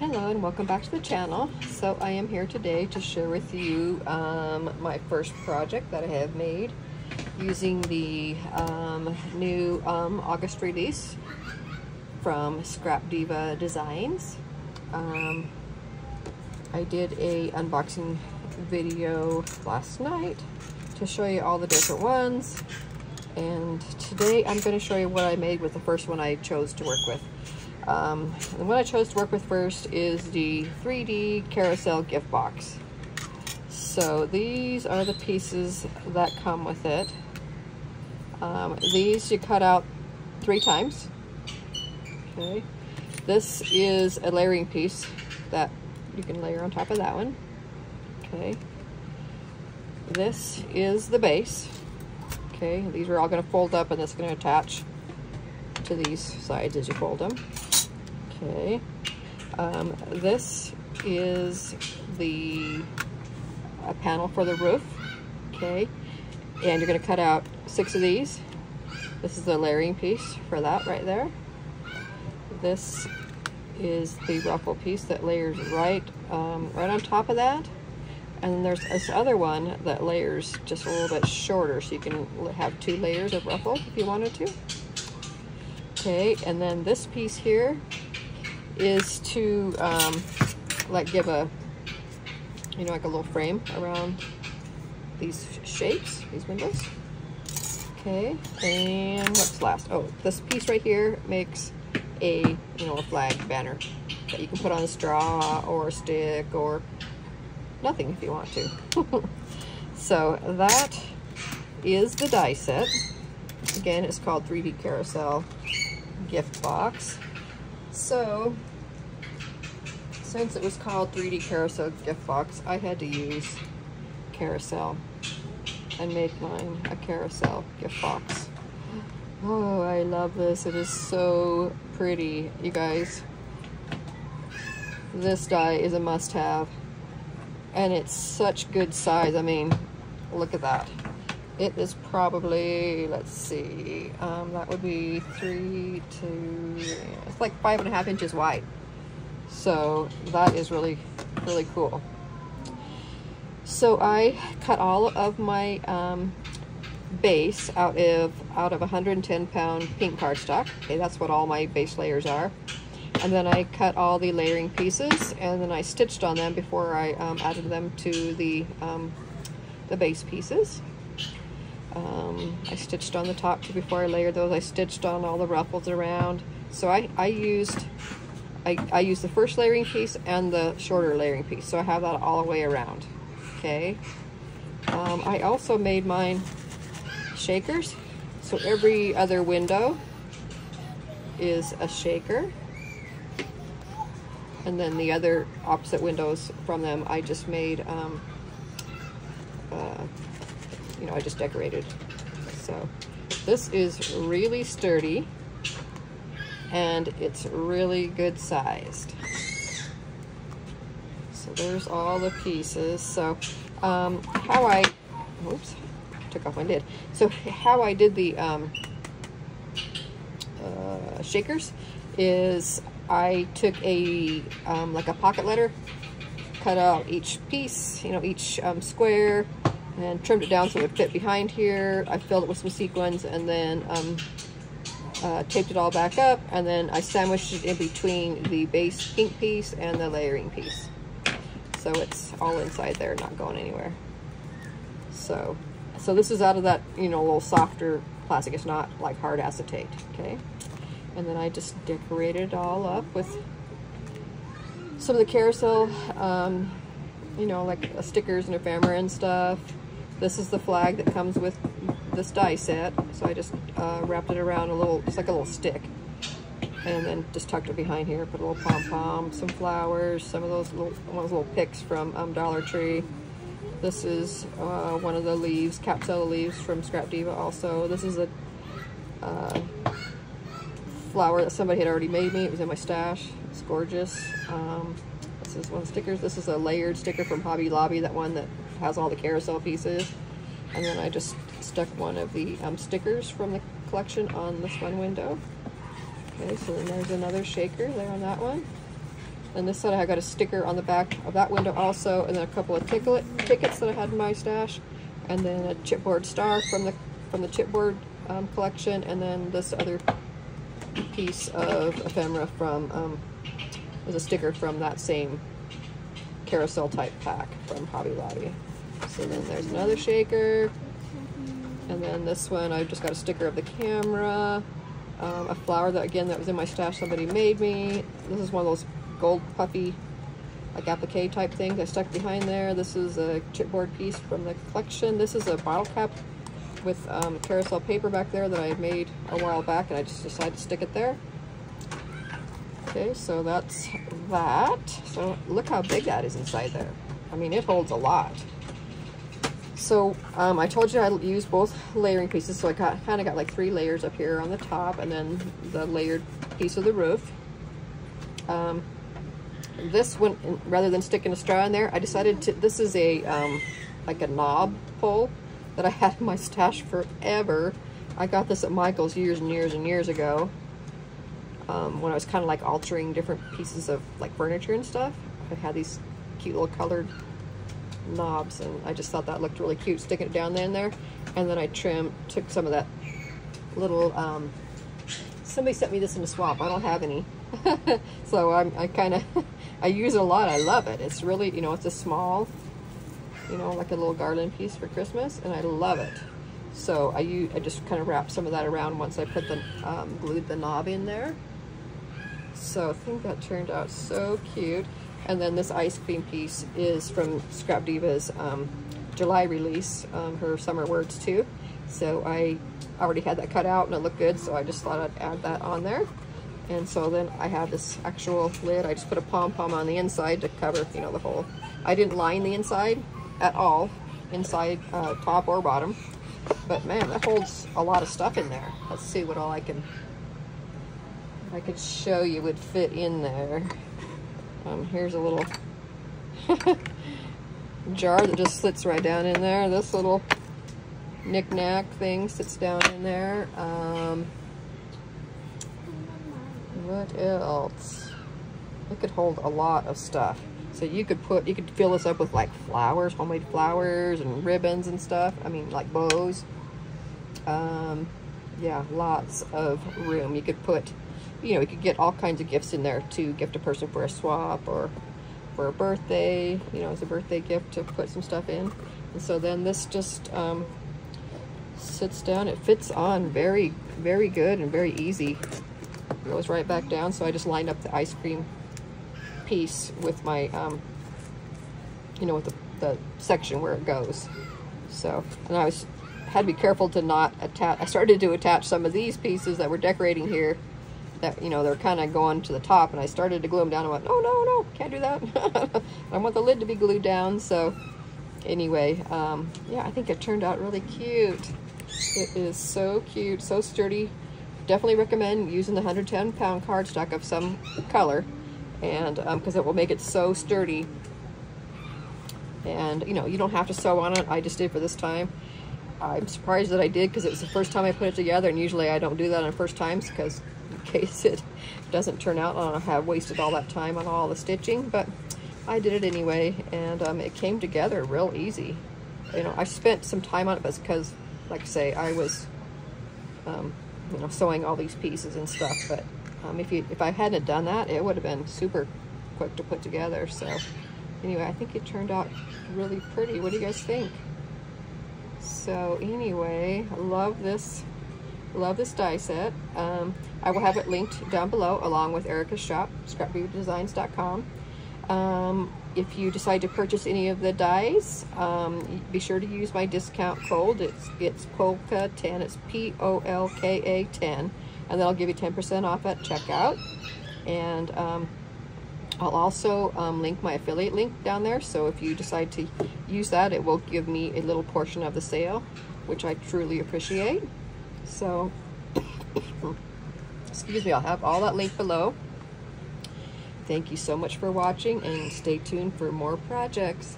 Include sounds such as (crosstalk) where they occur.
Hello and welcome back to the channel. So I am here today to share with you um, my first project that I have made using the um, new um, August release from Scrap Diva Designs. Um, I did a unboxing video last night to show you all the different ones and today I'm going to show you what I made with the first one I chose to work with. Um, the one I chose to work with first is the 3D carousel gift box. So these are the pieces that come with it. Um, these you cut out three times. Okay. This is a layering piece that you can layer on top of that one. Okay. This is the base. Okay, these are all going to fold up and that's going to attach to these sides as you fold them. Okay, um, this is the a panel for the roof. Okay, and you're going to cut out six of these. This is the layering piece for that right there. This is the ruffle piece that layers right, um, right on top of that. And there's this other one that layers just a little bit shorter, so you can have two layers of ruffle if you wanted to. Okay, and then this piece here is to um, like give a, you know, like a little frame around these shapes, these windows. Okay, and what's last? Oh, this piece right here makes a, you know, a flag banner that you can put on a straw or a stick or nothing if you want to. (laughs) so that is the die set. Again, it's called 3D Carousel Gift Box. So, since it was called 3D Carousel Gift Box, I had to use carousel and make mine a carousel gift box. Oh, I love this. It is so pretty, you guys. This die is a must-have. And it's such good size. I mean, look at that. It is probably, let's see, um, that would be three to, it's like five and a half inches wide. So that is really, really cool. So I cut all of my um, base out of out of 110 pound pink cardstock. Okay, that's what all my base layers are. And then I cut all the layering pieces and then I stitched on them before I um, added them to the, um, the base pieces. Um, I stitched on the top before I layered those. I stitched on all the ruffles around. So I, I used I, I used the first layering piece and the shorter layering piece. So I have that all the way around. Okay. Um, I also made mine shakers. So every other window is a shaker and then the other opposite windows from them I just made um, uh, you know I just decorated so this is really sturdy and it's really good sized. So there's all the pieces. So um, how I oops took off my lid. So how I did the um, uh, shakers is I took a, um, like a pocket letter, cut out each piece, you know, each um, square, and trimmed it down so it would fit behind here. I filled it with some sequins and then um, uh, taped it all back up, and then I sandwiched it in between the base ink piece and the layering piece. So it's all inside there, not going anywhere. So, so this is out of that, you know, little softer plastic. It's not like hard acetate, okay? And then I just decorated it all up with some of the carousel, um, you know, like uh, stickers and ephemera and stuff. This is the flag that comes with this die set. So I just uh, wrapped it around a little, it's like a little stick. And then just tucked it behind here, put a little pom-pom, some flowers, some of those little, of those little picks from um, Dollar Tree. This is uh, one of the leaves, Capsella leaves from Scrap Diva also. This is a uh, flower that somebody had already made me. It was in my stash. It's gorgeous. Um, this is one of the stickers. This is a layered sticker from Hobby Lobby, that one that has all the carousel pieces. And then I just stuck one of the um, stickers from the collection on this one window. Okay, so then there's another shaker there on that one. And this side I got a sticker on the back of that window also, and then a couple of ticket tickets that I had in my stash, and then a chipboard star from the from the chipboard um, collection, and then this other piece of ephemera from um, was a sticker from that same carousel type pack from Hobby Lobby. So then there's another shaker, and then this one I just got a sticker of the camera, um, a flower that again that was in my stash somebody made me. This is one of those gold puffy like applique type things I stuck behind there. This is a chipboard piece from the collection. This is a bottle cap with um, carousel paper back there that I made a while back and I just decided to stick it there. Okay, so that's that. So look how big that is inside there. I mean, it holds a lot. So um, I told you I use both layering pieces, so I got kind of got like three layers up here on the top and then the layered piece of the roof. Um, this one, rather than sticking a straw in there, I decided to, this is a, um, like a knob pole that I (laughs) had in my stash forever. I got this at Michael's years and years and years ago um, when I was kind of like altering different pieces of like furniture and stuff. I had these cute little colored knobs and I just thought that looked really cute sticking it down there in there. And then I trimmed, took some of that little, um, somebody sent me this in a swap. I don't have any. (laughs) so I'm, I kind of, (laughs) I use it a lot. I love it. It's really, you know, it's a small, you know, like a little garland piece for Christmas, and I love it. So I use, I just kind of wrap some of that around once I put the, um, glued the knob in there. So I think that turned out so cute. And then this ice cream piece is from Scrap Diva's um, July release, um, her summer words too. So I already had that cut out and it looked good, so I just thought I'd add that on there. And so then I have this actual lid. I just put a pom-pom on the inside to cover, you know, the whole. I didn't line the inside at all, inside, uh, top or bottom. But man, that holds a lot of stuff in there. Let's see what all I can, I could show you would fit in there. Um, here's a little (laughs) jar that just slits right down in there. This little knick-knack thing sits down in there. Um, what else? It could hold a lot of stuff. So you could put, you could fill this up with like flowers, homemade flowers and ribbons and stuff. I mean, like bows. Um, yeah, lots of room. You could put, you know, you could get all kinds of gifts in there to gift a person for a swap or for a birthday, you know, as a birthday gift to put some stuff in. And so then this just um, sits down. It fits on very, very good and very easy It goes right back down. So I just lined up the ice cream piece with my, um, you know, with the, the section where it goes. So, and I was, had to be careful to not attach, I started to attach some of these pieces that were decorating here that, you know, they're kind of going to the top and I started to glue them down and went, no, no, no, can't do that. (laughs) I want the lid to be glued down. So anyway, um, yeah, I think it turned out really cute. It is so cute, so sturdy definitely recommend using the 110 pound cardstock of some color and because um, it will make it so sturdy and you know you don't have to sew on it I just did for this time I'm surprised that I did because it was the first time I put it together and usually I don't do that on first times because in case it doesn't turn out I have wasted all that time on all the stitching but I did it anyway and um, it came together real easy you know I spent some time on it because like I say I was um, you know, sewing all these pieces and stuff. But um, if you if I hadn't done that, it would have been super quick to put together. So anyway, I think it turned out really pretty. What do you guys think? So anyway, I love this, love this die set. Um, I will have it linked down below along with Erica's shop, scrapdivadesigns.com. Um, if you decide to purchase any of the dies, um, be sure to use my discount code. It's it's Polka 10. It's P O L K A 10, and that'll give you 10% off at checkout. And um, I'll also um, link my affiliate link down there. So if you decide to use that, it will give me a little portion of the sale, which I truly appreciate. So, excuse me, I'll have all that link below. Thank you so much for watching and stay tuned for more projects.